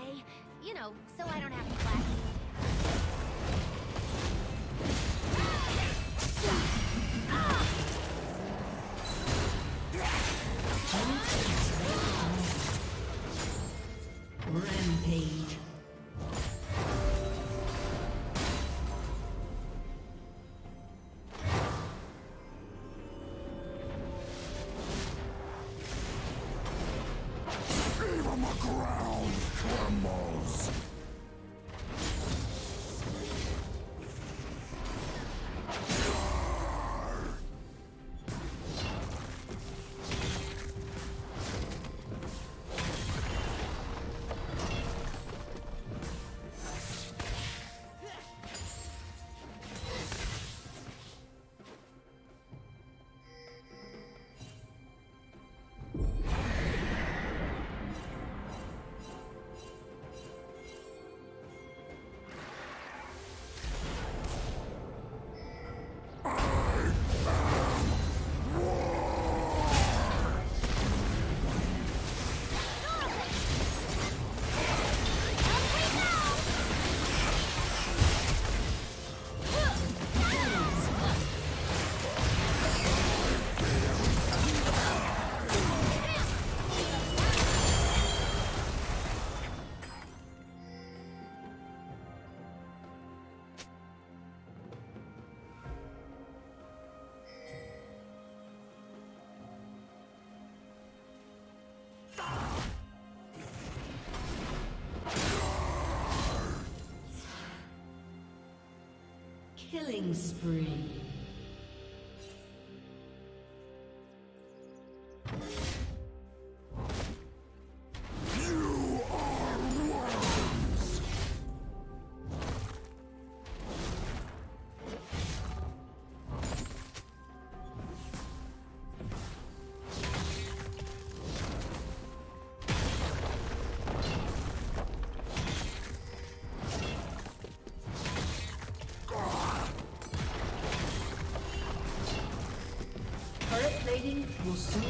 away. You know, so I don't have to clash. Killing spree. will soon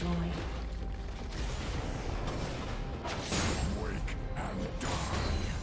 Destroyed. Wake and die.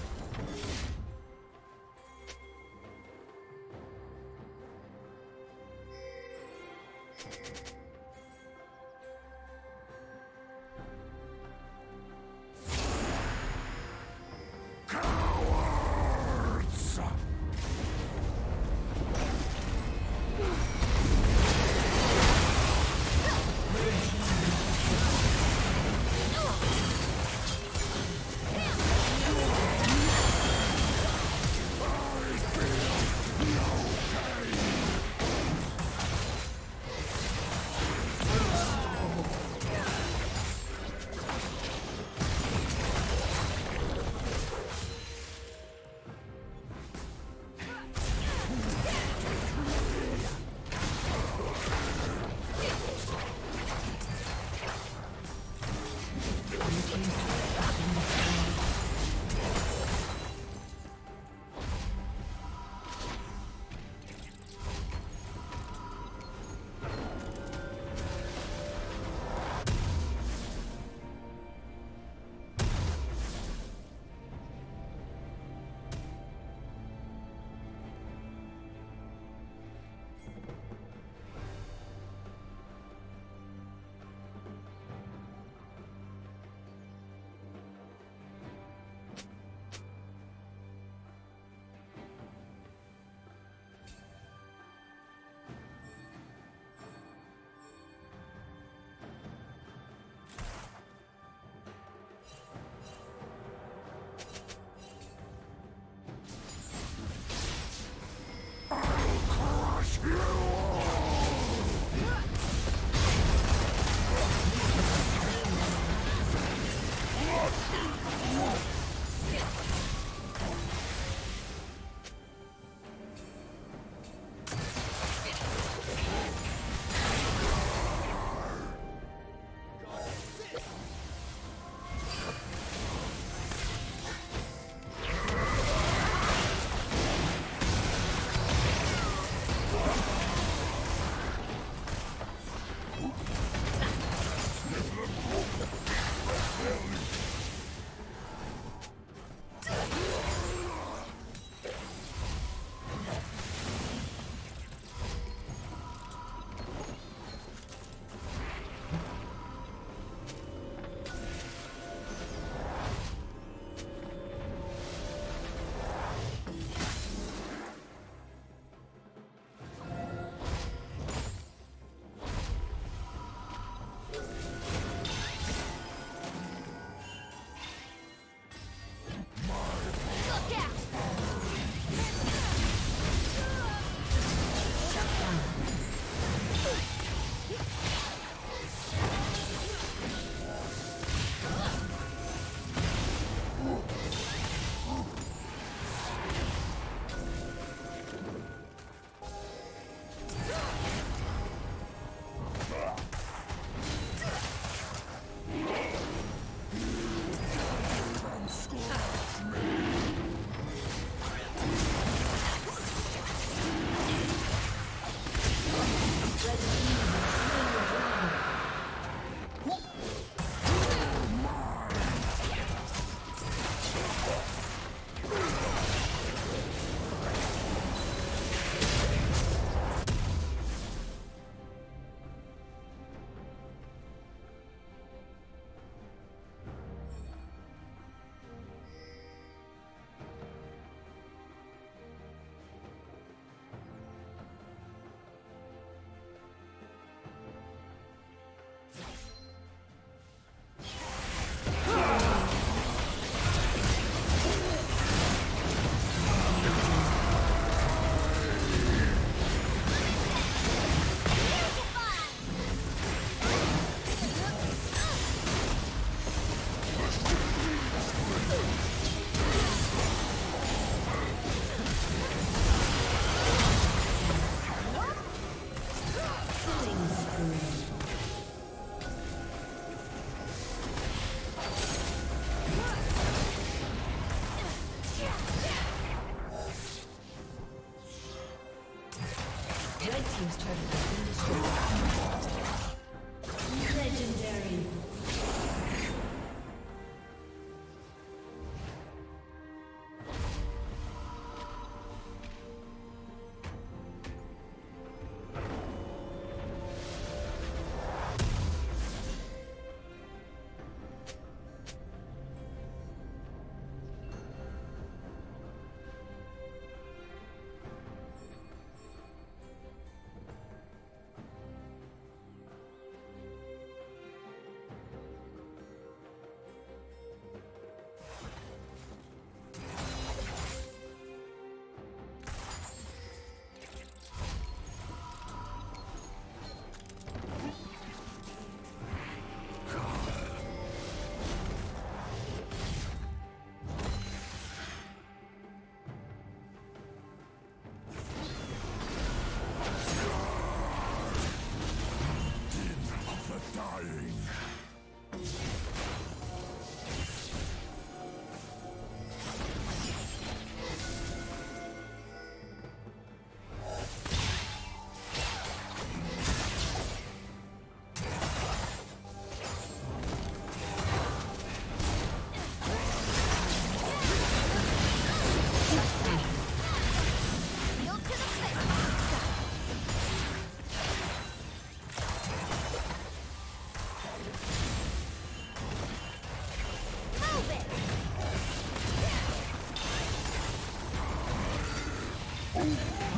Oh.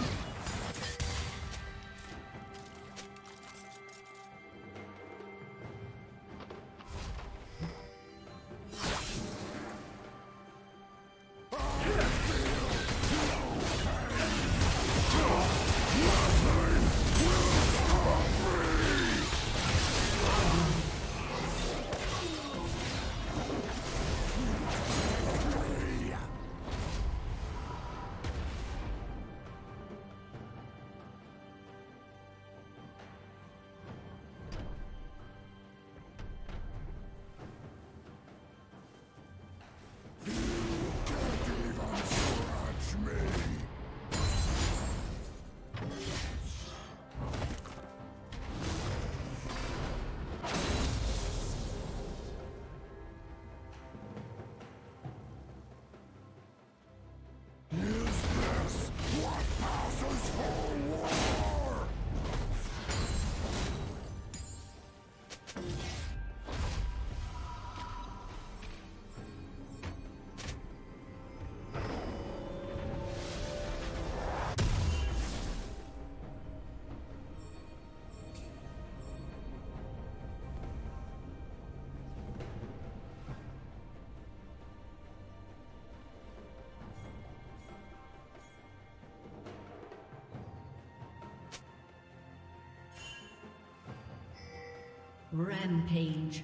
Rampage.